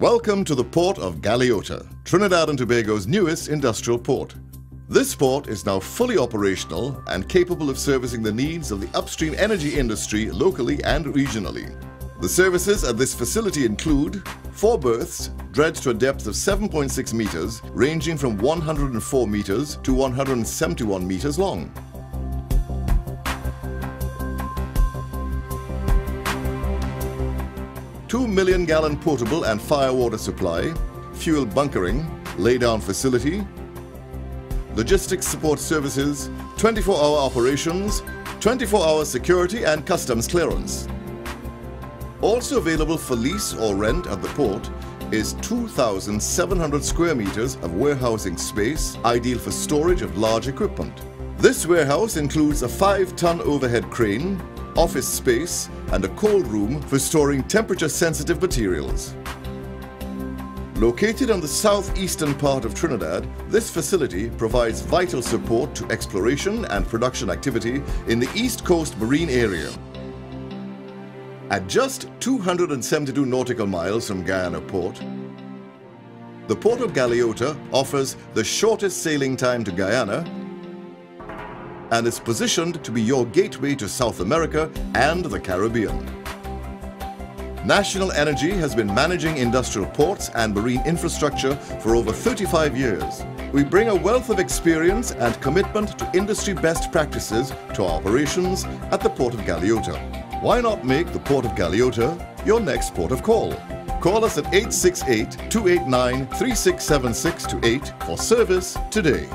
Welcome to the port of Galeota, Trinidad and Tobago's newest industrial port. This port is now fully operational and capable of servicing the needs of the upstream energy industry locally and regionally. The services at this facility include four berths dredged to a depth of 7.6 meters, ranging from 104 meters to 171 meters long. 2 million gallon portable and fire water supply, fuel bunkering, laydown facility, logistics support services, 24-hour operations, 24-hour security and customs clearance. Also available for lease or rent at the port is 2,700 square meters of warehousing space ideal for storage of large equipment. This warehouse includes a 5-ton overhead crane, office space and a cold room for storing temperature-sensitive materials. Located on the southeastern part of Trinidad, this facility provides vital support to exploration and production activity in the East Coast Marine area. At just 272 nautical miles from Guyana Port, the Port of Galeota offers the shortest sailing time to Guyana and is positioned to be your gateway to South America and the Caribbean. National Energy has been managing industrial ports and marine infrastructure for over 35 years. We bring a wealth of experience and commitment to industry best practices to our operations at the Port of Galeota. Why not make the Port of Galeota your next port of call? Call us at 868-289-3676 to 8 for service today.